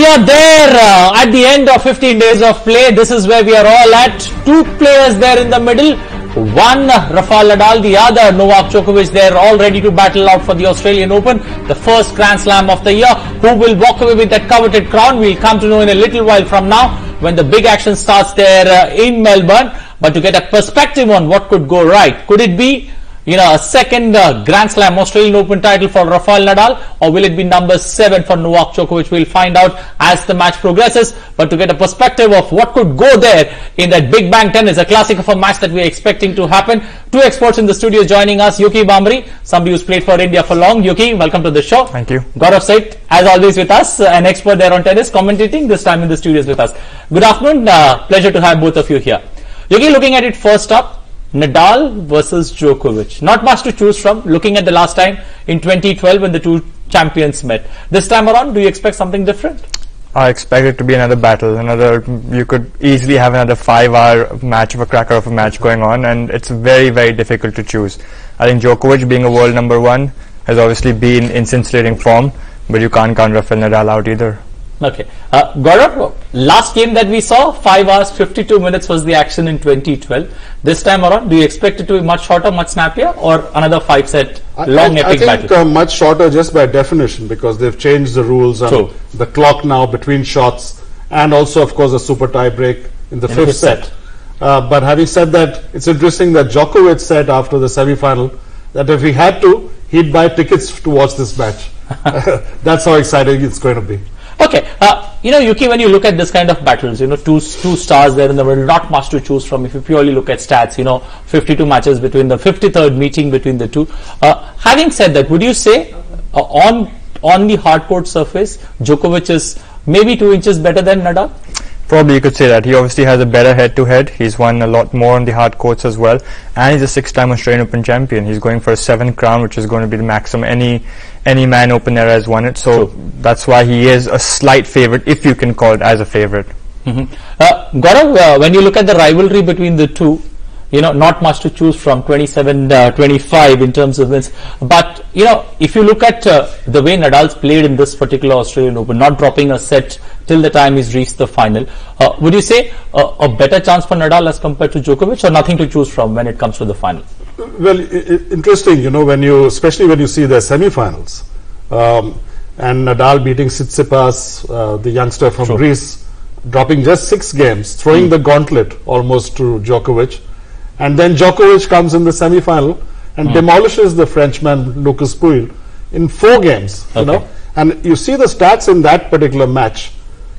We are there uh, at the end of 15 days of play. This is where we are all at. Two players there in the middle. One, Rafael Nadal, the other, Novak Djokovic. They're all ready to battle out for the Australian Open, the first Grand Slam of the year. Who will walk away with that coveted crown? We'll come to know in a little while from now when the big action starts there uh, in Melbourne. But to get a perspective on what could go right, could it be you know, a second uh, Grand Slam Australian Open title for Rafael Nadal or will it be number 7 for Novak Djokovic? We'll find out as the match progresses. But to get a perspective of what could go there in that Big Bang Tennis, a classic of a match that we're expecting to happen. Two experts in the studio joining us, Yuki Bhambri, somebody who's played for India for long. Yuki, welcome to the show. Thank you. Gaurav Seth, as always with us, an expert there on tennis, commentating this time in the studios with us. Good afternoon. Uh, pleasure to have both of you here. Yuki, looking at it first up, Nadal versus Djokovic. Not much to choose from looking at the last time in 2012 when the two champions met. This time around, do you expect something different? I expect it to be another battle. Another, you could easily have another five-hour match of a cracker of a match going on, and it's very, very difficult to choose. I think Djokovic, being a world number one, has obviously been in scintillating form, but you can't count Rafael Nadal out either. Okay. Uh, Gaurav, last game that we saw, 5 hours, 52 minutes was the action in 2012. This time around, do you expect it to be much shorter, much snappier, or another 5 set long I, I, epic I think battle? uh, much shorter just by definition because they've changed the rules and True. the clock now between shots and also of course a super tie break in the fifth fifth set. set. Uh, but having said that, it's interesting that Djokovic said after the semi-final that if he had to, he'd buy tickets to watch this match. That's how exciting it's going to be. Okay, uh, you know, Yuki, when you look at this kind of battles, you know, two two stars there in the middle, not much to choose from. If you purely look at stats, you know, 52 matches between the 53rd meeting between the two. Uh, having said that, would you say uh, on on the hard court surface, Djokovic is maybe two inches better than Nadal? Probably you could say that. He obviously has a better head-to-head. He's won a lot more on the hard courts as well, and he's a six-time Australian Open champion. He's going for a seventh crown, which is going to be the maximum any any man Open era has won it. So that's why he is a slight favorite, if you can call it as a favorite. Mm-hmm. Uh, Gaurav, uh, when you look at the rivalry between the two, you know, not much to choose from 27, uh, 25 in terms of wins. But, you know, if you look at uh, the way Nadal's played in this particular Australian Open, not dropping a set till the time he's reached the final, uh, would you say uh, a better chance for Nadal as compared to Djokovic or nothing to choose from when it comes to the final? Well, interesting, you know, when you, especially when you see the semi-finals, um, and Nadal beating Tsitsipas, uh, the youngster from Greece, dropping just six games, throwing Hmm. the gauntlet almost to Djokovic, and then Djokovic comes in the semi-final and Hmm. demolishes the Frenchman Lucas Pouille in four games, you know, and you see the stats in that particular match,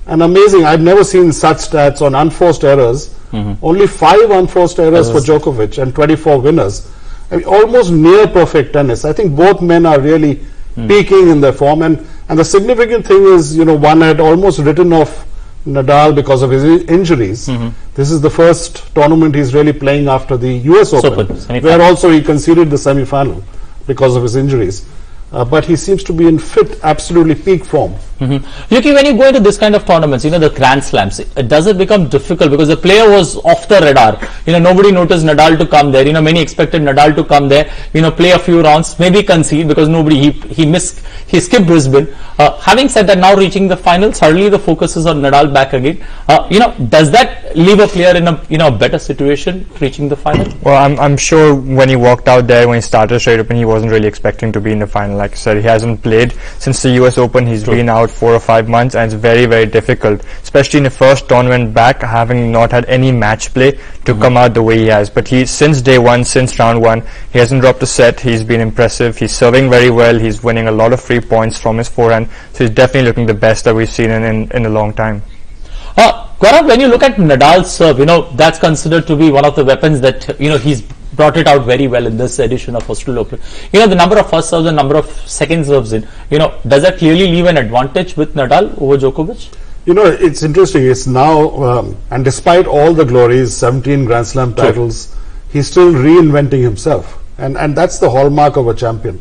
and amazing. I've never seen such stats on unforced errors. Mm-hmm. Only five unforced errors for Djokovic and 24 winners. I mean, almost near perfect tennis. I think both men are really Hmm. peaking in their form. And, and the significant thing is, you know, one had almost written off Nadal because of his injuries. Mm-hmm. This is the first tournament he's really playing after the US Open, Open, where also he conceded the semi-final because of his injuries. Uh, but he seems to be in fit, absolutely peak form. Mhm. Yuki, when you go into this kind of tournaments, you know, the Grand Slams, it, does it become difficult because the player was off the radar? You know, nobody noticed Nadal to come there. You know, many expected Nadal to come there, you know, play a few rounds, maybe concede because nobody, he, he missed, he skipped Brisbane. Uh, having said that, now reaching the final, suddenly the focus is on Nadal back again. Uh, you know, does that leave a player in a, you know, a better situation reaching the final? Well, I'm, I'm sure when he walked out there, when he started straight open, he wasn't really expecting to be in the final. Like I said, he hasn't played since the US Open. He's been out four or five months, and it's very, very difficult, especially in the first tournament back, having not had any match play to come out the way he has. But he, since day one, since round one, he hasn't dropped a set. He's been impressive. He's serving very well. He's winning a lot of free points from his forehand. So he's definitely looking the best that we've seen in, in, in a long time. Uh, Gaurav, when you look at Nadal's serve, you know, that's considered to be one of the weapons that, you know, he's brought it out very well in this edition of Australian Open. You know, the number of first serves and number of second serves in, you know, does that clearly leave an advantage with Nadal over Djokovic? You know, it's interesting. It's now, um, and despite all the glories, 17 Grand Slam titles, he's still reinventing himself. And, and that's the hallmark of a champion.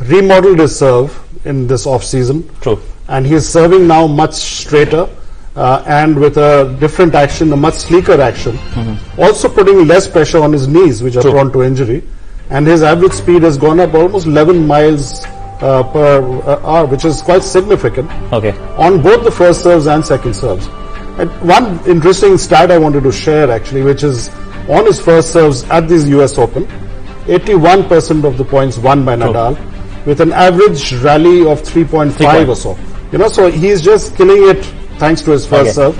Remodeled his serve in this off season. True. And he's serving now much straighter uh, and with a different action, a much sleeker action. Also putting less pressure on his knees, which are True. prone to injury. And his average speed has gone up almost 11 miles uh, per uh, hour, which is quite significant Okay. on both the first serves and second serves. And one interesting stat I wanted to share actually, which is on his first serves at this US Open, 81% of the points won by Nadal with an average rally of 3.5 or so. You know, so he's just killing it thanks to his first Okay. serve.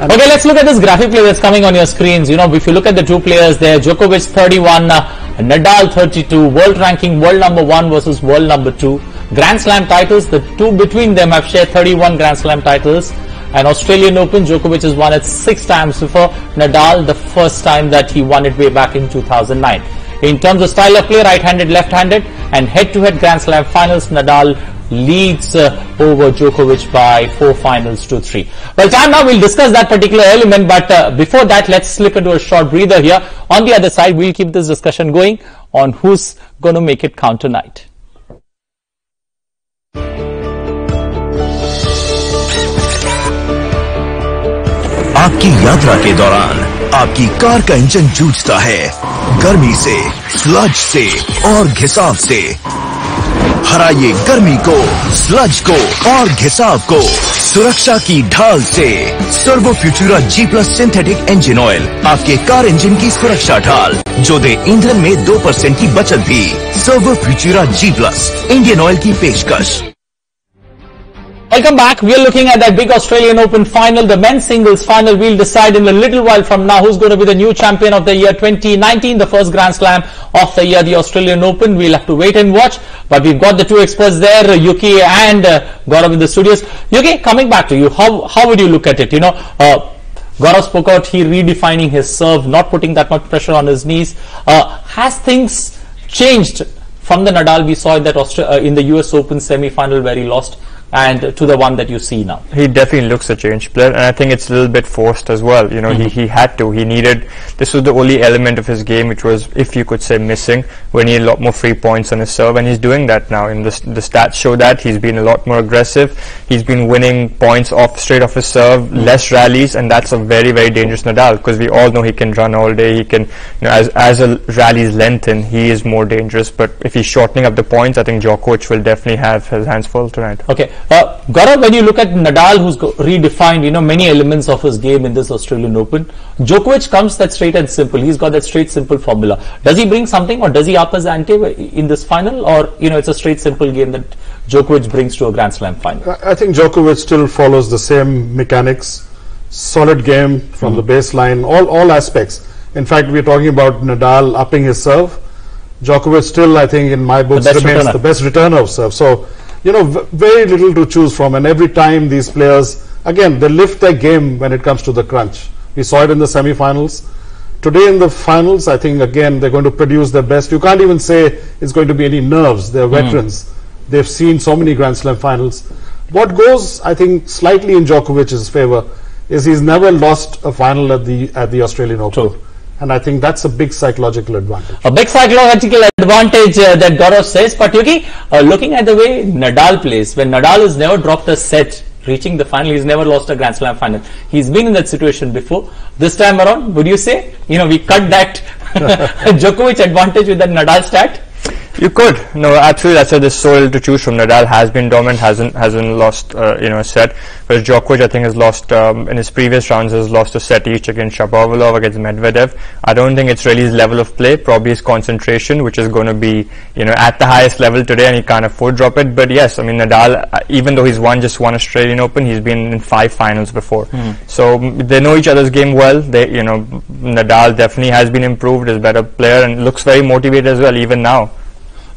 And Okay, let's look at this graphic play that's coming on your screens. You know, if you look at the two players there, Djokovic 31, uh, Nadal 32, world ranking world number one versus world number two. Grand Slam titles, the two between them have shared 31 Grand Slam titles. And Australian Open, Djokovic has won it six times before Nadal, the first time that he won it way back in 2009. In terms of style of play, right-handed, left-handed, and head-to-head Grand Slam finals, Nadal leads uh, over Djokovic by four finals to three. Well, time now we'll discuss that particular element, but uh, before that, let's slip into a short breather here. On the other side, we'll keep this discussion going on who's going to make it count tonight. आपकी यात्रा के दौरान आपकी car का engine जूझता है गर्मी से sludge से और घिसाव से हराइए गर्मी को स्लज को और घिसाव को। सुरक्षा की ढाल से Servo Futura G plus synthetic engine oil आपके कार इंजन की सुरक्षा ढाल, जो दे ईंधन में दो परसेंट की बचत भी। Servo Futura G plus Indian Oil की पेशकश। Welcome back. We are looking at that big Australian Open final, the men's singles final. We'll decide in a little while from now who's going to be the new champion of the year 2019, the first Grand Slam of the year, the Australian Open. We'll have to wait and watch. But we've got the two experts there, Yuki and uh, Gaurav in the studios. Yuki, coming back to you, how how would you look at it? You know. Uh, Gaurav spoke out, he redefining his serve, not putting that much pressure on his knees. Uh, has things changed from the Nadal we saw in that Austra- uh, in the US Open semi-final where he lost and to the one that you see now? he definitely looks a changed player, and I think it's a little bit forced as well. You know, he, mm-hmm. he had to. He needed. This was the only element of his game which was, if you could say, missing. When he had a lot more free points on his serve, and he's doing that now. And the, the stats show that he's been a lot more aggressive. He's been winning points off straight off his serve, mm-hmm. less rallies, and that's a very very dangerous Nadal because we all know he can run all day. He can, you know, as as a rallies lengthen, he is more dangerous. But if he's shortening up the points, I think Djokovic will definitely have his hands full tonight. Okay, uh, Gaurav, when you look at Nadal, who's redefined, you know, many elements of his game in this Australian Open, Djokovic comes that straight and simple. He's got that straight, simple formula. Does he bring something, or does he up his ante in this final, or you know, it's a straight, simple game that Djokovic brings to a Grand Slam final? I think Djokovic still follows the same mechanics, solid game from the baseline, all, all aspects. In fact, we're talking about Nadal upping his serve. Djokovic still, I think, in my books, best remains returner. the best returner of serve. So, you know, v- very little to choose from. And every time these players, again, they lift their game when it comes to the crunch. We saw it in the semi-finals. Today in the finals, I think, again, they're going to produce their best. You can't even say it's going to be any nerves. They're hmm. veterans. They've seen so many Grand Slam finals. What goes, I think, slightly in Djokovic's favor is he's never lost a final at the at the Australian Open. True. And I think that's a big psychological advantage. A big psychological advantage uh, that Gaurav says. But Yuki, uh, looking at the way Nadal plays, when Nadal has never dropped a set, reaching the final, he's never lost a Grand Slam final. He's been in that situation before. This time around, would you say, you know, we cut that Djokovic advantage with that Nadal stat? You could. No, absolutely. That's why there's so little to choose from. Nadal has been dominant, hasn't hasn't lost uh, you know a set. Whereas Djokovic, I think, has lost um, in his previous rounds has lost a set each against Shapovalov, against Medvedev. I don't think it's really his level of play. Probably his concentration, which is going to be you know at the highest level today, and he can't afford to drop it. But yes, I mean Nadal, uh, even though he's won just one Australian Open, he's been in five finals before. So mm, they know each other's game well. They you know Nadal definitely has been improved, is a better player, and looks very motivated as well, even now.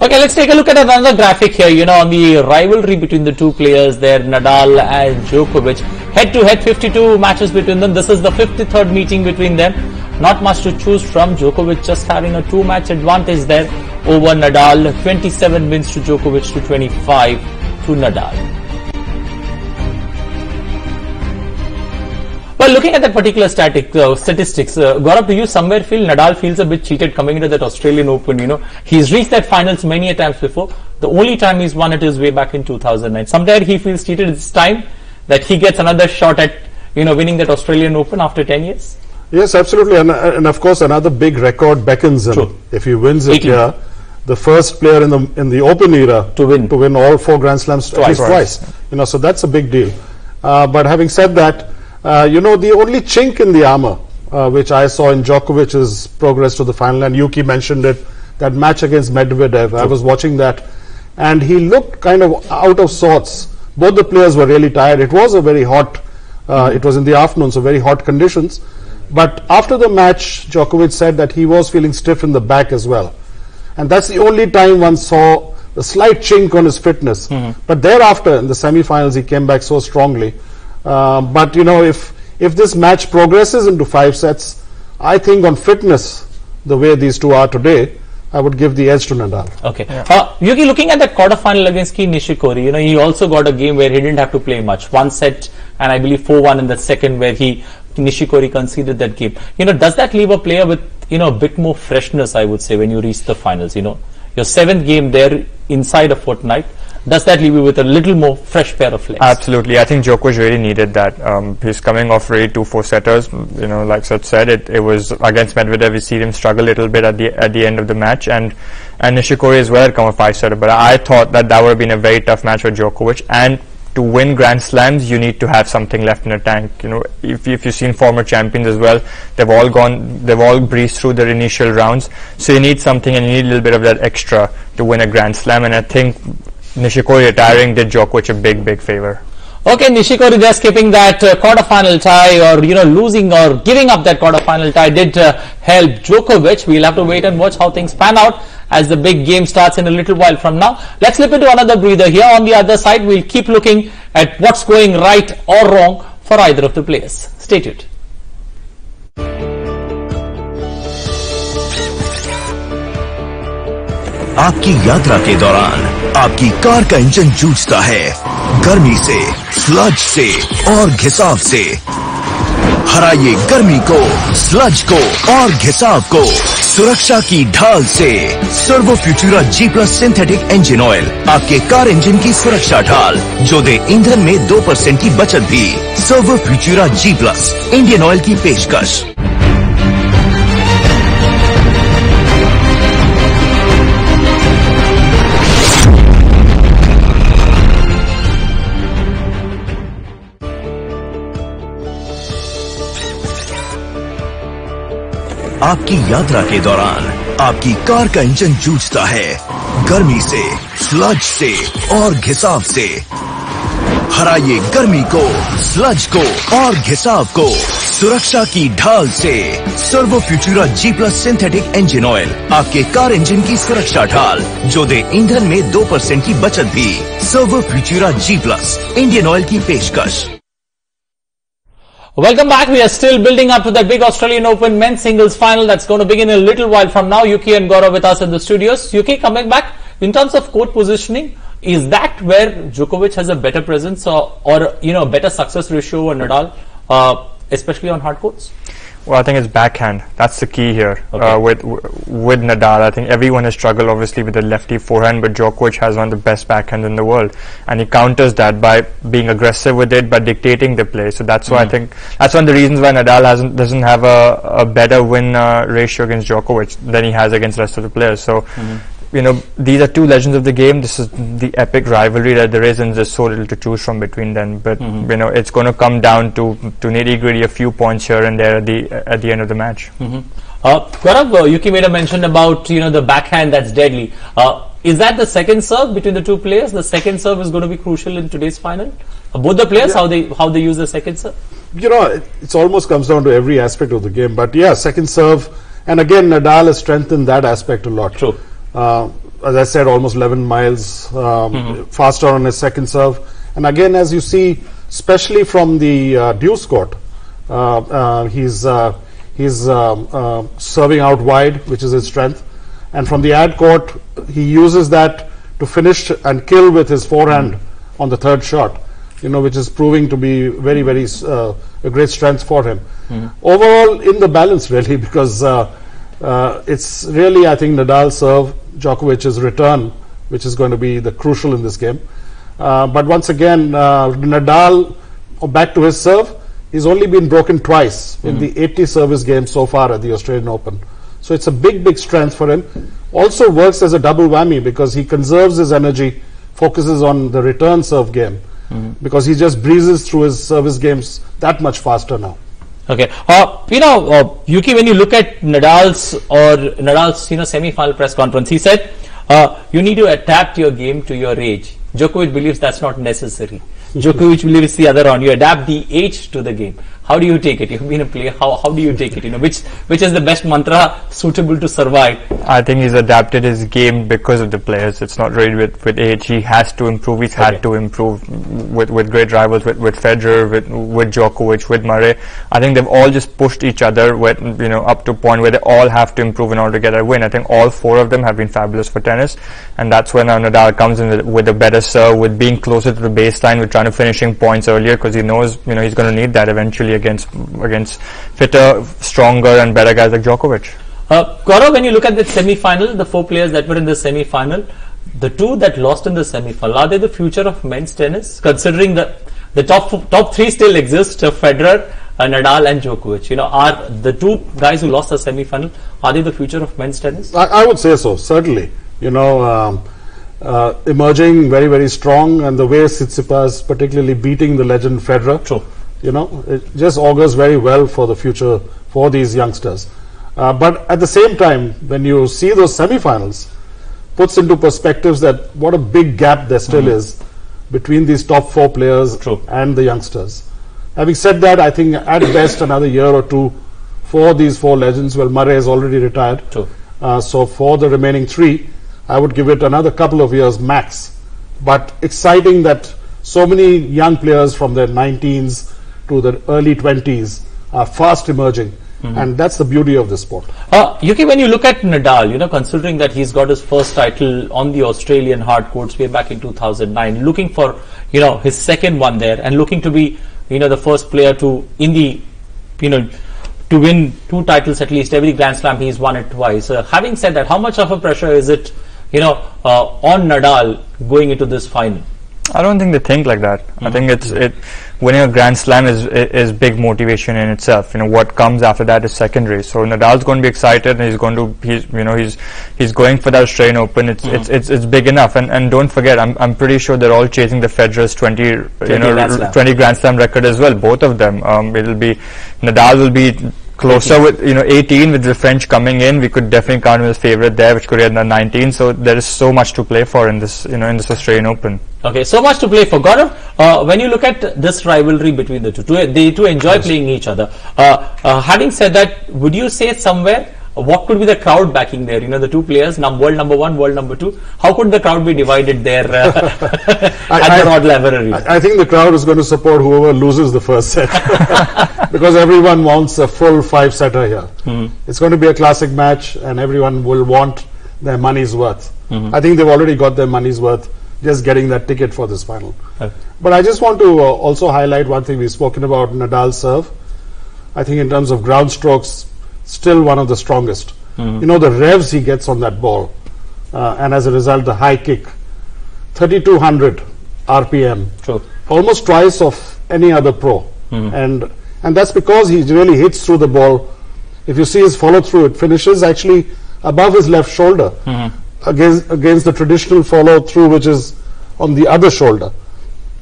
Okay, let's take a look at another graphic here. You know, on the rivalry between the two players there, Nadal and Djokovic. Head to head, 52 matches between them. This is the 53rd meeting between them. Not much to choose from. Djokovic just having a two match advantage there over Nadal. 27 wins to Djokovic to 25 to Nadal. Well, looking at that particular static uh, statistics, uh, Gaurav, do you somewhere feel Nadal feels a bit cheated coming into that Australian Open? You know, he's reached that finals many a times before. The only time he's won it is way back in 2009. Somewhere he feels cheated this time that he gets another shot at you know winning that Australian Open after 10 years. Yes, absolutely, and, and of course another big record beckons him. True. If he wins it 18. here, the first player in the in the Open era To win. to win all four Grand Slams Twice. twice. You know, so that's a big deal. Uh, but having said that, uh, you know, the only chink in the armor uh, which I saw in Djokovic's progress to the final, and Yuki mentioned it, that match against Medvedev. I was watching that, and he looked kind of out of sorts. Both the players were really tired. It was a very hot. Uh, It was in the afternoon, so very hot conditions. But after the match, Djokovic said that he was feeling stiff in the back as well. And that's the only time one saw a slight chink on his fitness. But thereafter, in the semi-finals, he came back so strongly. Uh, but you know, if if this match progresses into five sets, I think on fitness, the way these two are today, I would give the edge to Nadal. Okay. Uh, Yuki, looking at that quarterfinal against Kei Nishikori, you know, he also got a game where he didn't have to play much. One set and I believe 4-1 in the second where he, Nishikori conceded that game. You know, does that leave a player with, you know, a bit more freshness, I would say, when you reach the finals, you know? Your seventh game there inside a fortnight, does that leave you with a little more fresh pair of legs? Absolutely, I think Djokovic really needed that. Um, he's coming off really two four setters. You know, like Seth said, it, it was against Medvedev. We see him struggle a little bit at the at the end of the match, and and Nishikori as well had come a five setter. But I thought that that would have been a very tough match for Djokovic, and to win Grand Slams, you need to have something left in the tank. You know, if, if you've seen former champions as well, they've all gone, they've all breezed through their initial rounds. So you need something, and you need a little bit of that extra to win a Grand Slam. And I think Nishikori retiring did Djokovic a big, big favor. Okay, Nishikori just skipping that uh, quarterfinal tie or, you know, losing or giving up that quarterfinal tie did uh, help Djokovic. We'll have to wait and watch how things pan out as the big game starts in a little while from now. Let's slip into another breather here. On the other side, we'll keep looking at what's going right or wrong for either of the players. Stay tuned. आपकी यात्रा के दौरान आपकी car का engine जूझता है। गर्मी से sludge से और घिसाव से। हराइए गर्मी को स्लज को और घिसाव को। सुरक्षा की ढाल से Servo Futura G plus synthetic engine oil आपके कार इंजन की सुरक्षा ढाल, जो दे ईंधन में दो परसेंट की बचत भी। Servo Futura G plus Indian Oil की पेशकश। आपकी यात्रा के दौरान आपकी कार का इंजन जूझता है। गर्मी से स्लज से और घिसाव से। हराइए गर्मी को स्लज को और घिसाव को। सुरक्षा की ढाल से Servo Futura G plus synthetic engine oil आपके कार इंजन की सुरक्षा ढाल, जो दे ईंधन में दो परसेंट की बचत भी। Servo Futura G plus Indian Oil की पेशकश। Welcome back. We are still building up to that big Australian Open men's singles final that's going to begin in a little while from now. Yuki and Gaurav with us in the studios. Yuki, coming back, in terms of court positioning, is that where Djokovic has a better presence or, or you know, better success ratio over Nadal, uh, especially on hard courts? Well, I think it's backhand. That's the key here. Okay. Uh, with with Nadal, I think everyone has struggled obviously with the lefty forehand, but Djokovic has one of the best backhands in the world, and he counters that by being aggressive with it, by dictating the play. So that's why I think that's one of the reasons why Nadal hasn't doesn't have a, a better win uh, ratio against Djokovic than he has against the rest of the players. So. You know, these are two legends of the game. This is the epic rivalry that there is, and there's so little to choose from between them. But you know, it's going to come down to to nitty gritty, a few points here and there at the at the end of the match. Uh, Gaurav, uh, Yuki made a mention about you know the backhand that's deadly. Uh, is that the second serve between the two players? The second serve is going to be crucial in today's final. Uh, both the players, how they how they use the second serve. you know, it it's almost comes down to every aspect of the game. But yeah, second serve, and again, Nadal has strengthened that aspect a lot. True. Uh, as I said, almost 11 miles um, faster on his second serve. And again, as you see, especially from the uh, deuce court, uh, uh, he's uh, he's um, uh, serving out wide, which is his strength. And from the ad court, he uses that to finish and kill with his forehand on the third shot. You know, which is proving to be very, very uh, a great strength for him. Overall, in the balance, really, because uh, uh, it's really, I think, Nadal serve, Djokovic's return, which is going to be the crucial in this game. Uh, but once again, uh, Nadal, oh, back to his serve, he's only been broken twice in the 80 service game so far at the Australian Open. So it's a big, big strength for him. also works as a double whammy because he conserves his energy, focuses on the return serve game because he just breezes through his service games that much faster now. Okay. Uh, you know, uh, Yuki, when you look at Nadal's or Nadal's, you know, semi-final press conference, he said, uh, you need to adapt your game to your age. Djokovic believes that's not necessary. Djokovic believes the other on. You adapt the age to the game. How do you take it? You've been a player. How, how do you take it? You know, which which is the best mantra suitable to survive? I think he's adapted his game because of the players. It's not really with, with age. He has to improve. He's Okay. had to improve with, with great rivals, with, with Federer, with, with Djokovic, with Murray. I think they've all just pushed each other with, you know, up to a point where they all have to improve in order to get a win. I think all four of them have been fabulous for tennis. And that's when Nadal comes in with, with a better serve, with being closer to the baseline, with trying to finishing points earlier because he knows, you know, he's going to need that eventually against, against fitter, stronger and better guys like Djokovic. Uh, Gaurav, when you look at the semi-final, the four players that were in the semi-final, the two that lost in the semi-final, are they the future of men's tennis? Considering that the top top three still exist, uh, Federer, uh, Nadal, and Djokovic. You know, are the two guys who lost the semi-final are they the future of men's tennis? I, I would say so, certainly. You know, um, uh, emerging very, very strong, and the way Tsitsipas particularly beating the legend Federer. True. You know, it just augurs very well for the future for these youngsters. Uh, but at the same time, when you see those semi-finals, puts into perspectives that what a big gap there still is between these top four players True. and the youngsters. Having said that, I think at best another year or two for these four legends. Well, Murray has already retired. Uh, so for the remaining three, I would give it another couple of years max. But exciting that so many young players from their 19s to the early 20s are fast emerging. And that's the beauty of this sport. Uh, Yuki, when you look at Nadal, you know, considering that he's got his first title on the Australian hard courts way back in 2009, looking for, you know, his second one there and looking to be, you know, the first player to, in the, you know, to win two titles at least, every Grand Slam he's won it twice. Uh, having said that, how much of a pressure is it, you know, uh, on Nadal going into this final? I don't think they think like that. I think it's it winning a Grand Slam is is big motivation in itself. You know what comes after that is secondary. So Nadal's going to be excited and he's going to he's you know he's he's going for that Australian Open. It's it's, it's it's big enough. And and don't forget, I'm I'm pretty sure they're all chasing the Federer's 20 you know Grand Slam. 20 Grand Slam record as well. Both of them. Um, it'll be Nadal will be closer with you know 18 with the French coming in. We could definitely count him as favorite there, which could get the 19. So there is so much to play for in this you know in this Australian Open. Okay, so much to play for. Gaurav, uh, when you look at this rivalry between the two, two they two enjoy playing each other. Uh, uh, having said that, would you say somewhere what could be the crowd backing there? You know, the two players, num- world number one, world number two. How could the crowd be divided there uh, at the Rod Laver I, I think the crowd is going to support whoever loses the first set because everyone wants a full five setter here. It's going to be a classic match, and everyone will want their money's worth. I think they've already got their money's worth just getting that ticket for this final. Okay. But I just want to uh, also highlight one thing we've spoken about Nadal's serve. I think in terms of ground strokes, still one of the strongest. Mm-hmm. You know the revs he gets on that ball, uh, and as a result, the high kick, 3200 RPM, True. almost twice of any other pro, mm-hmm. and and that's because he really hits through the ball. If you see his follow through, it finishes actually above his left shoulder mm-hmm. against against the traditional follow through, which is on the other shoulder.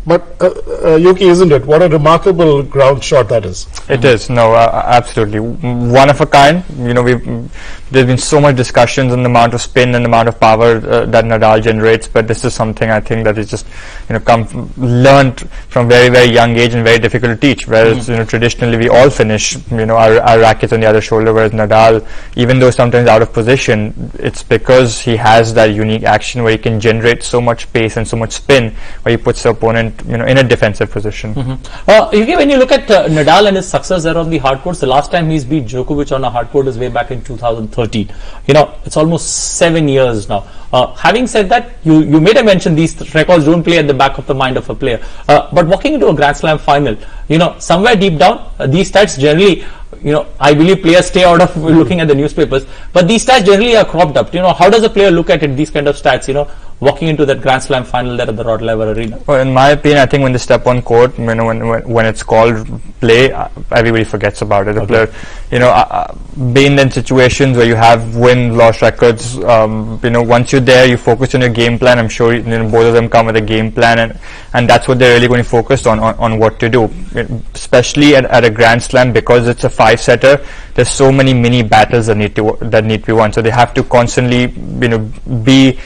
But uh, uh, Yuki, isn't it? What a remarkable ground shot that is. It is no, uh, absolutely one of a kind. You know, we've mm, there's been so much discussions on the amount of spin and the amount of power uh, that Nadal generates, but this is something I think that is just you know come learned from very very young age and very difficult to teach. Whereas you know traditionally we all finish you know our, our rackets on the other shoulder, whereas Nadal, even though sometimes out of position, it's because he has that unique action where he can generate so much pace and so much spin, where he puts the opponent you know in a defensive position. Uh, Yuki, when you look at uh, Nadal and his success there on the hard courts, the last time he's beat Djokovic on a hard court is way back in 2013. You know, it's almost seven years now. Uh, having said that, you, you made a mention these th- records don't play at the back of the mind of a player. Uh, but walking into a Grand Slam final, you know, somewhere deep down, uh, these stats generally, you know, I believe players stay out of looking at the newspapers, but these stats generally are cropped up. You know, how does a player look at it, these kind of stats, you know, walking into that Grand Slam final there at the Rod Laver Arena? Well, in my opinion, I think when they step on court, you know, when when, when it's called play, uh, everybody forgets about it. The player, you know, uh, uh, being in situations where you have win loss records, um, you know, once you're there, you focus on your game plan. I'm sure you know, both of them come with a game plan, and and that's what they're really going to focus on on, on what to do, especially at, at a Grand Slam because it's a five setter. There's so many mini battles that need to that need to be won, so they have to constantly, you know, be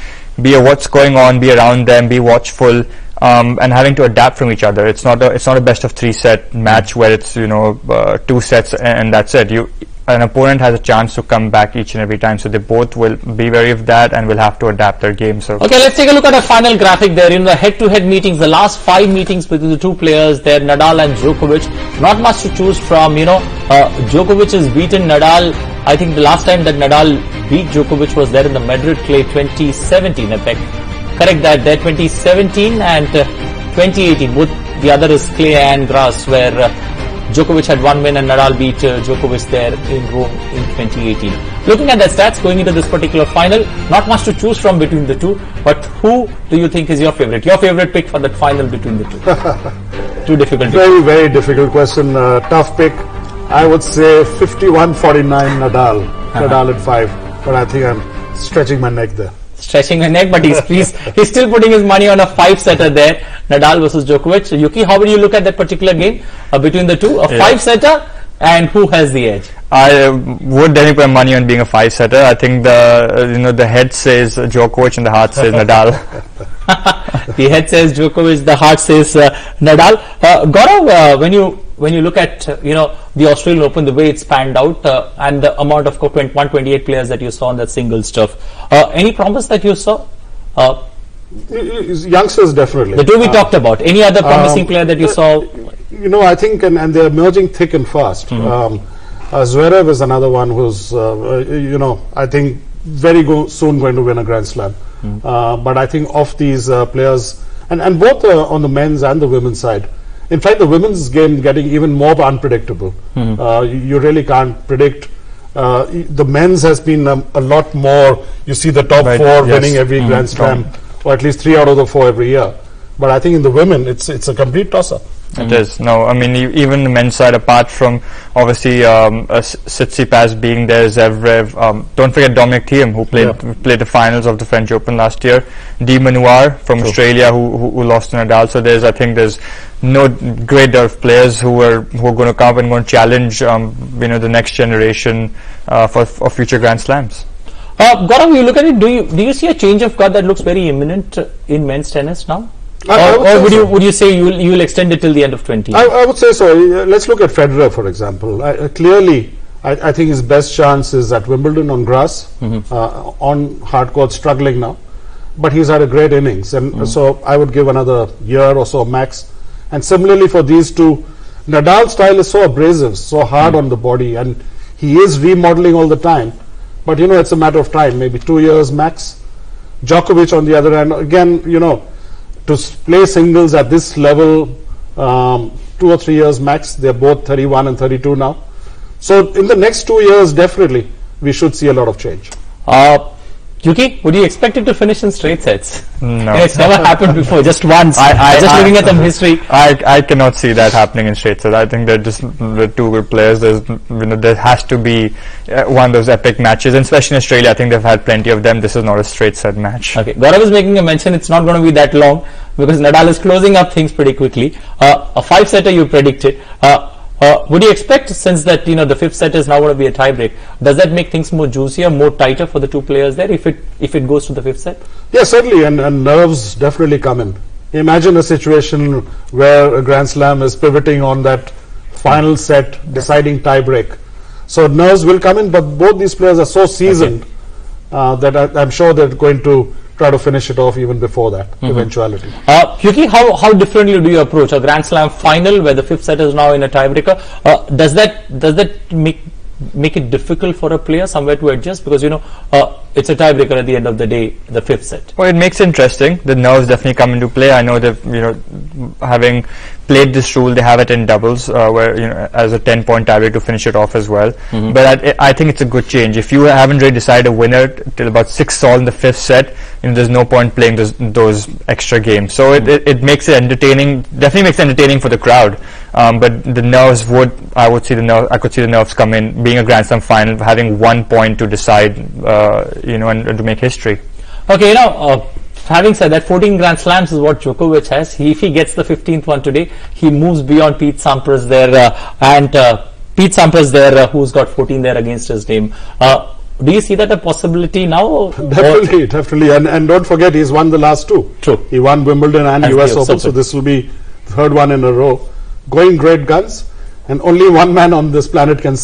be aware what's going on, be around them, be watchful, um, and having to adapt from each other. It's not a it's not a best of three set match where it's you know uh, two sets and, and that's it. You an opponent has a chance to come back each and every time, so they both will be wary of that and will have to adapt their game. So Okay, let's take a look at a final graphic there. In the head-to-head meetings, the last five meetings between the two players there, Nadal and Djokovic. Not much to choose from. You know, uh, Djokovic has beaten Nadal. I think the last time that Nadal beat Djokovic was there in the Madrid Clay 2017. I beg correct that there 2017 and uh, 2018. Both the other is clay and grass, where uh, Djokovic had one win and Nadal beat uh, Djokovic there in Rome in 2018. Looking at the stats going into this particular final, not much to choose from between the two, but who do you think is your favorite? Your favorite pick for that final between the two? Too difficult. Very, very difficult question. Uh, tough pick. I would say 51-49 Nadal. Nadal at five. But I think I'm stretching my neck there. Stretching my neck, but he's, he's he's still putting his money on a five setter there. Nadal versus Djokovic. Yuki, how would you look at that particular game uh, between the two? A Yeah. five setter, and who has the edge? I uh, would definitely put money on being a five setter. I think the uh, you know the head says Djokovic and the heart says Nadal. the head says Djokovic, the heart says uh, Nadal. Uh, Gaurav, uh, when you when you look at uh, you know the Australian Open, the way it's panned out, uh, and the amount of 128 players that you saw on that single stuff, uh, any promise that you saw? Uh, Youngsters definitely. the two we Uh, talked about. Any other promising um, player that you saw? you know, I think, and, and they're emerging thick and fast. Um, uh, Zverev is another one who's, uh, uh, you know, I think very go- soon going to win a Grand Slam. Uh, but I think of these uh, players, and, and both uh, on the men's and the women's side, in fact, the women's game getting even more unpredictable. Uh, you, you really can't predict. Uh, the men's has been um, a lot more. You see the top Right, four yes. winning every Grand Slam, or at least three out of the four every year. But I think in the women, it's it's a complete toss-up. It is. No, I mean, e- even the men's side, apart from obviously um, uh, S- Tsitsipas being there, Zverev, um, don't forget Dominic Thiem, who played played the finals of the French Open last year. De Minaur from Australia, who, who who lost to Nadal. So there's, I think, there's no great deal of players who are who are going to come and going to challenge, um, you know, the next generation uh, for for future Grand Slams. Uh, Gaurav, you look at it. Do you do you see a change of guard that looks very imminent in men's tennis now? I- I or would or say would you so. would you say you will you will extend it till the end of 20? I, I would say so. Uh, Let's look at Federer, for example. I, uh, clearly, I, I think his best chance is at Wimbledon on grass, uh, on hard court, struggling now. But he's had a great innings, and uh, so I would give another year or so max. And similarly for these two, Nadal's style is so abrasive, so hard on the body, and he is remodeling all the time. But you know, it's a matter of time, maybe two years max. Djokovic, on the other hand, again, you know, to play singles at this level, um, two or three years max. They're both 31 and 32 now. So in the next two years, definitely, we should see a lot of change. Uh, Yuki, would you expect it to finish in straight sets? No. it's never happened before, just once. I- I- just I- looking at some history. I, I cannot see that happening in straight sets. I think they're just the two good players. There's, you know, there has to be uh, one of those epic matches, and especially in Australia. I think they've had plenty of them. This is not a straight set match. Okay, Gaurav is making a mention. It's not going to be that long because Nadal is closing up things pretty quickly. Uh, a five setter you predicted. Uh, uh, would you expect, since that you know the fifth set is now going to be a tiebreak, does that make things more juicier, more tighter for the two players there if it if it goes to the fifth set? Yeah, certainly, and, and nerves definitely come in. Imagine a situation where a Grand Slam is pivoting on that final set, deciding tiebreak. So nerves will come in, but both these players are so seasoned uh, that I, I'm sure they're going to try to finish it off even before that eventuality. Uh, Yuki, how, how differently do you approach a Grand Slam final where the fifth set is now in a tiebreaker? Uh, does that does that make make it difficult for a player somewhere to adjust? Because, you know, uh, it's a tiebreaker at the end of the day, the fifth set. Well, it makes it interesting. The nerves definitely come into play. I know that you know, having played this rule, they have it in doubles, uh, where you know, as a ten-point tiebreak to finish it off as well. But I, I think it's a good change. If you haven't really decided a winner till about six all in the fifth set, you know, there's no point playing those those extra games. So it, it, it makes it entertaining. Definitely makes it entertaining for the crowd. Um, but the nerves would, I would see the nerve, I could see the nerves come in. Being a Grand Slam final, having one point to decide, uh, you know, and, and to make history. Okay, you know, uh, having said that, 14 Grand Slams is what Djokovic has. He, if he gets the 15th one today, he moves beyond Pete Sampras there, uh, and uh, Pete Sampras there, uh, who's got 14 there against his name. Uh, do you see that a possibility now? or- Definitely, definitely, and and don't forget he's won the last two. True. He won Wimbledon and And U.S. Open, so Open. this will be third one in a row. Going great guns, and only one man on this planet can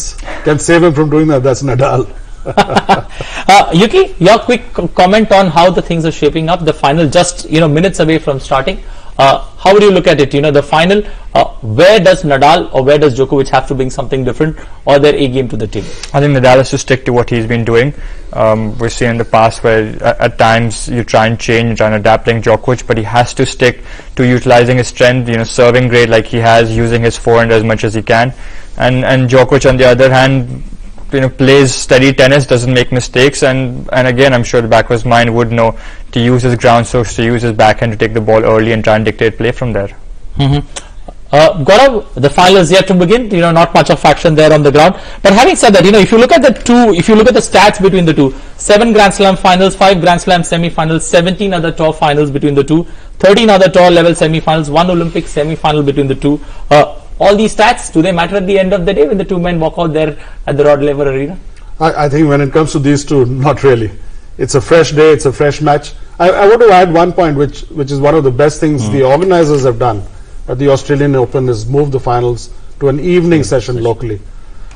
can save him from doing that. That's Nadal. Uh, Yuki, your quick comment on how the things are shaping up. The final, just you know, minutes away from starting. Uh, how would you look at it? You know, the final. Uh, where does Nadal or where does Djokovic have to bring something different, or their A game to the table? I think Nadal has to stick to what he's been doing. Um, we've seen in the past where at, at times you try and change, you try and adapt like Djokovic, but he has to stick to utilizing his strength, you know, serving great like he has, using his forehand as much as he can. And, and Djokovic on the other hand, you know, plays steady tennis, doesn't make mistakes, and, and again, I'm sure the back of his mind would know to use his ground strokes, to use his backhand to take the ball early and try and dictate play from there. Mm-hmm. Uh, Gaurav, the final is yet to begin. You know, not much of action there on the ground. But having said that, you know, if you look at the two, if you look at the stats between the two, seven Grand Slam finals, five Grand Slam semi-finals, 17 other tour finals between the two, 13 other tour level semi-finals, one Olympic semi-final between the two. Uh, all these stats, do they matter at the end of the day when the two men walk out there at the Rod Laver Arena? I, I think when it comes to these two, not really. It's a fresh day. It's a fresh match. I, I want to add one point, which which is one of the best things the hmm. organizers have done at the Australian Open is move the finals to an evening hmm. session locally.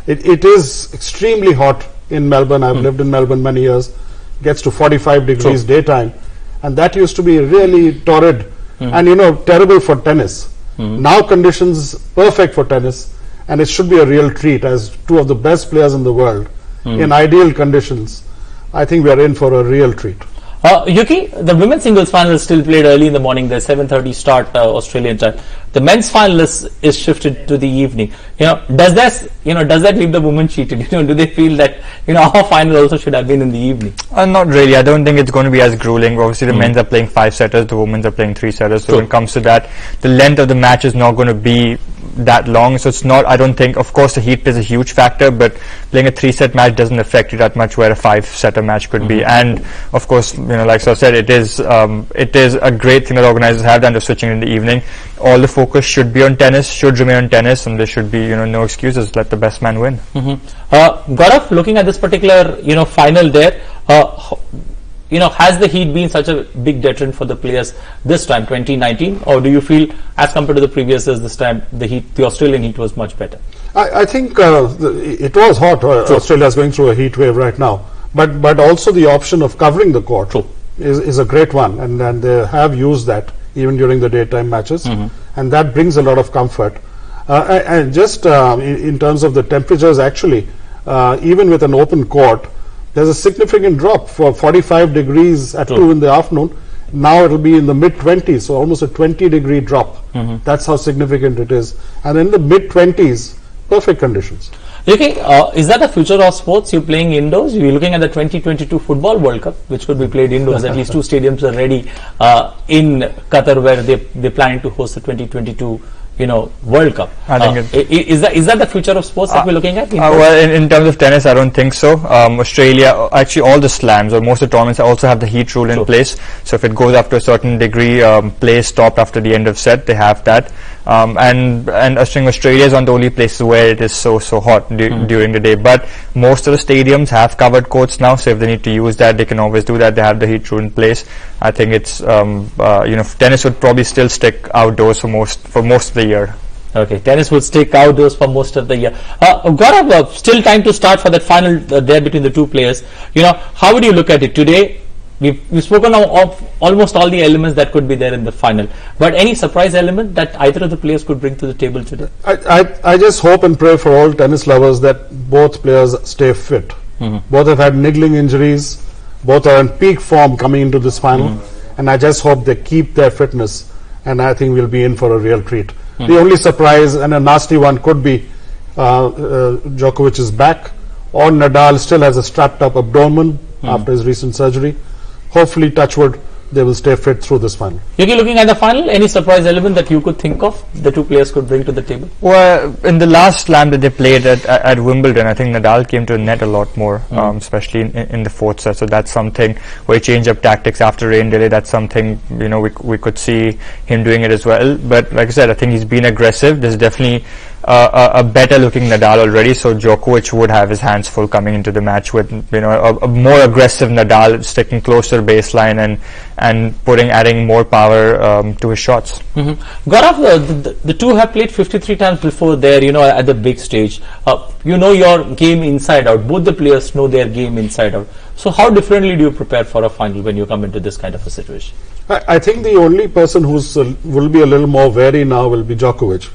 It, it is extremely hot in Melbourne. I've hmm. lived in Melbourne many years. Gets to 45 degrees daytime, and that used to be really torrid and you know terrible for tennis. Mm-hmm. Now conditions perfect for tennis, and it should be a real treat as two of the best players in the world mm-hmm. in ideal conditions. I think we are in for a real treat. Uh, Yuki, the women's singles final is still played early in the morning. The 7:30 start uh, Australian time. The men's final is, is shifted to the evening. You know, does that you know does that leave the women cheated? You know, do they feel that you know our final also should have been in the evening? Uh, not really. I don't think it's going to be as grueling. Obviously, the men's are playing five setters, the women's are playing three setters. So True. when it comes to that, the length of the match is not going to be that long. So it's not. I don't think. Of course, the heat plays a huge factor, but playing a three-set match doesn't affect you that much, where a five-setter match could be. And of course, you know, like so I said, it is um, it is a great thing that organizers have done to switching in the evening. All the focus should be on tennis, should remain on tennis, and there should be you know no excuses. Let the best man win. Uh, Gaurav, looking at this particular you know final there, uh, you know has the heat been such a big deterrent for the players this time 2019, or do you feel as compared to the previous years this time the heat the Australian heat was much better? I, I think uh, the, it was hot. Uh, Australia is going through a heat wave right now, but but also the option of covering the court is, is a great one, and and they have used that even during the daytime matches, and that brings a lot of comfort. Uh, and, just uh, in, in terms of the temperatures, actually, uh, even with an open court, there's a significant drop for 45 degrees at two in the afternoon. Now it'll be in the mid 20s, so almost a 20 degree drop. That's how significant it is. And in the mid 20s, perfect conditions. Okay, uh, is that the future of sports? You're playing indoors. You're looking at the 2022 Football World Cup, which could be played indoors. at least two stadiums are ready uh, in Qatar, where they they're planning to host the 2022, you know, World Cup. I think Uh, it- is that is that the future of sports that we're looking at? Uh, well, in, in terms of tennis, I don't think so. Um, Australia, uh, actually, all the slams or most of the tournaments also have the heat rule in place. So if it goes up to a certain degree, um, play stopped after the end of set. They have that, um, and and I think Australia is one of the only places where it is so so hot du- during the day. But most of the stadiums have covered courts now, so if they need to use that, they can always do that. They have the heat rule in place. I think it's um, uh, you know tennis would probably still stick outdoors for most for most of the year. Okay, tennis will stick outdoors for most of the year. Uh, Gaurav, uh, still time to start for that final uh, there between the two players. You know, how would you look at it today? We've, we've spoken of, of almost all the elements that could be there in the final. But any surprise element that either of the players could bring to the table today? I, I, I just hope and pray for all tennis lovers that both players stay fit. Both have had niggling injuries. Both are in peak form coming into this final. And I just hope they keep their fitness. And I think we'll be in for a real treat. The only surprise and a nasty one could be uh, uh, Djokovic is back or Nadal still has a strapped up abdomen after his recent surgery. Hopefully, touchwood, they will stay fit through this final. Yuki, looking at the final, any surprise element that you could think of the two players could bring to the table? Well, in the last slam that they played at, at, at Wimbledon, I think Nadal came to the net a lot more, um, especially in, in the fourth set. So that's something where he changed up tactics after rain delay. That's something you know we we could see him doing it as well. But like I said, I think he's been aggressive. There's definitely uh, a, better looking Nadal already. So Djokovic would have his hands full coming into the match with you know a, a more aggressive Nadal sticking closer baseline and and putting adding more power um, to his shots. Mm-hmm. Gaurav, uh, the, the, the two have played 53 times before there, you know, at the big stage. Uh, you know your game inside out. Both the players know their game inside out. So how differently do you prepare for a final when you come into this kind of a situation? I, I think the only person who's uh, will be a little more wary now will be Djokovic.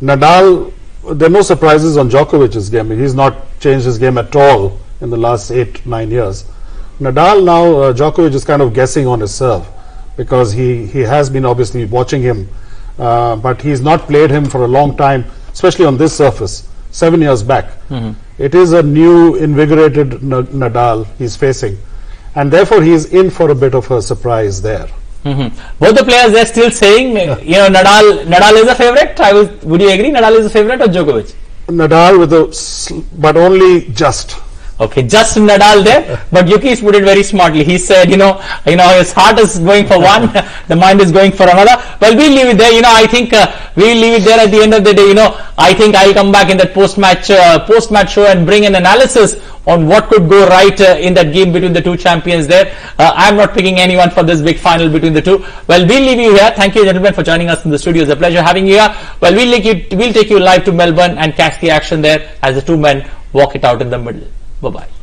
Nadal, there are no surprises on Djokovic's game. He's not changed his game at all in the last eight nine years. Nadal now, uh, Djokovic is kind of guessing on his serve because he he has been obviously watching him, uh, but he's not played him for a long time, especially on this surface. Seven years back, It is a new invigorated Nadal he's facing, and therefore he's in for a bit of a surprise there. hmm Both the players they're still saying, you know, Nadal Nadal is a favorite. I will, would you agree? Nadal is a favorite or Djokovic? Nadal with a, but only just. Okay, just Nadal there, but Yuki's put it very smartly. He said, you know, you know, his heart is going for one, the mind is going for another. Well, we'll leave it there. You know, I think uh, we'll leave it there at the end of the day. You know, I think I'll come back in that post-match uh, post-match show and bring an analysis on what could go right uh, in that game between the two champions there. Uh, I'm not picking anyone for this big final between the two. Well, we'll leave you here. Thank you, gentlemen, for joining us in the studio. It's a pleasure having you here. Well, we'll you, we'll take you live to Melbourne and catch the action there as the two men walk it out in the middle. Bye bye.